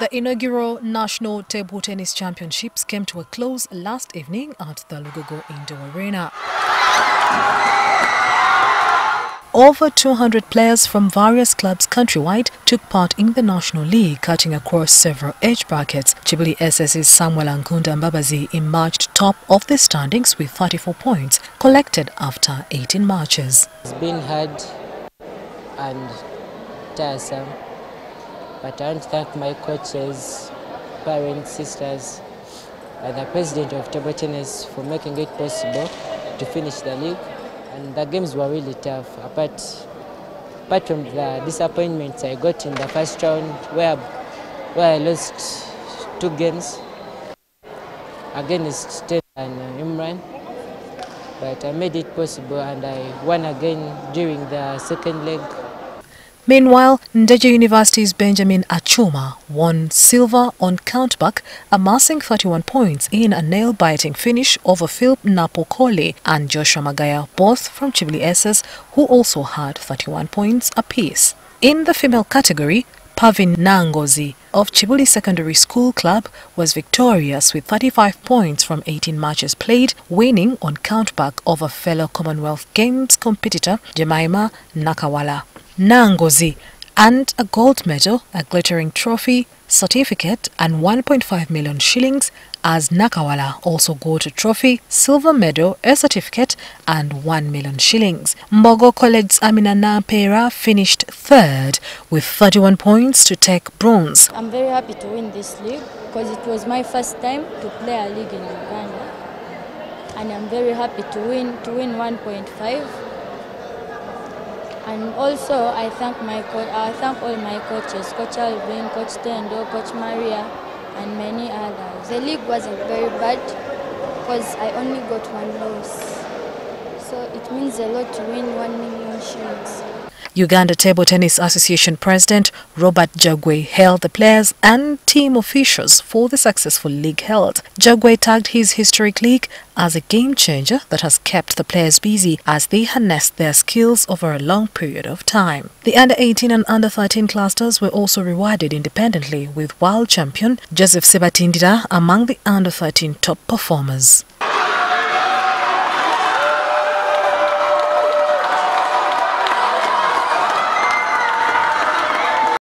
The inaugural National Table Tennis Championships came to a close last evening at the Lugogo Indoor Arena. Over 200 players from various clubs countrywide took part in the National League, cutting across several age brackets. Kibuli SS's Samuel Ankunda Mbabazi emerged top of the standings with 34 points collected after 18 matches. It's been hard and tiresome, but I want to thank my coaches, parents, sisters, and the president of table tennis for making it possible to finish the league. And the games were really tough. Apart, apart from the disappointments I got in the first round, where where I lost two games against Ted and Imran, but I made it possible and I won again during the second leg. Meanwhile, Ndejje University's Benjamin Achuma won silver on countback, amassing 31 points in a nail-biting finish over Philip Napokole and Joshua Magaya, both from Kibuli SS, who also had 31 points apiece. In the female category, Parvin Nangozi of Kibuli Secondary School Club was victorious with 35 points from 18 matches played, winning on countback over fellow Commonwealth Games competitor Jemima Nakawala. Nangozi and a gold medal, a glittering trophy, certificate and 1.5 million shillings as Nakawala also got a trophy, silver medal, a certificate and 1 million shillings. Mbogo College's Amina Nampera finished third with 31 points to take bronze. I'm very happy to win this league because it was my first time to play a league in Uganda and I'm very happy to win to win 1.5 and also, I thank my co- I thank all my coaches, Coach Alvin, Coach Tendo, Coach Maria, and many others. The league wasn't very bad because I only got one loss. So it means a lot to win one million shillings. Uganda Table Tennis Association President Robert Jagwe hailed the players and team officials for the successful league held. Jagwe tagged his historic league as a game changer that has kept the players busy as they harnessed their skills over a long period of time. The under 18 and under 13 clusters were also rewarded independently with world champion Joseph Sebatindira among the under 13 top performers.